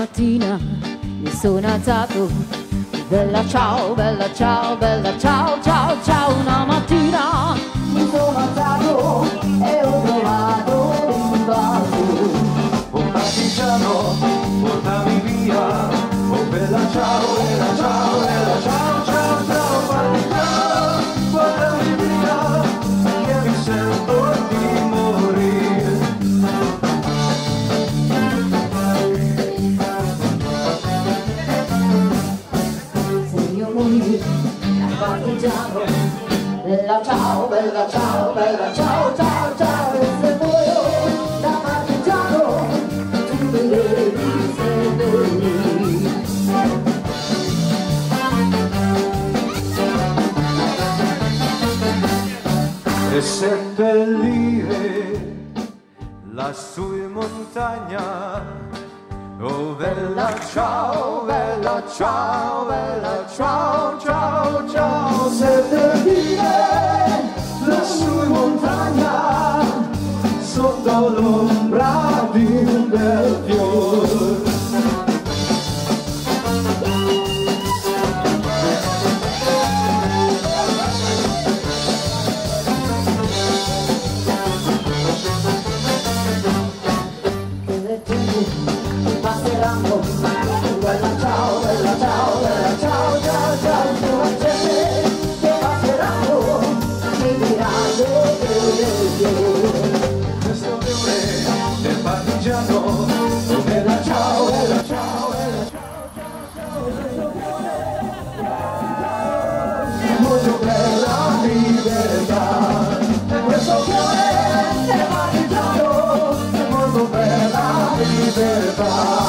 mattina mi sono alzato Bella ciao, bella ciao, bella ciao, Se io morir da partigiano Bella ciao, bella ciao, bella ciao, ciao, ciao E se muoio da partigiano Tu mi devi seppellire e seppellire lassù in montagna. Oh bella ciao, bella ciao, bella ciao, ciao, ciao, seppellire lassù in montagna sotto l'ombra di un bel fiore. libertad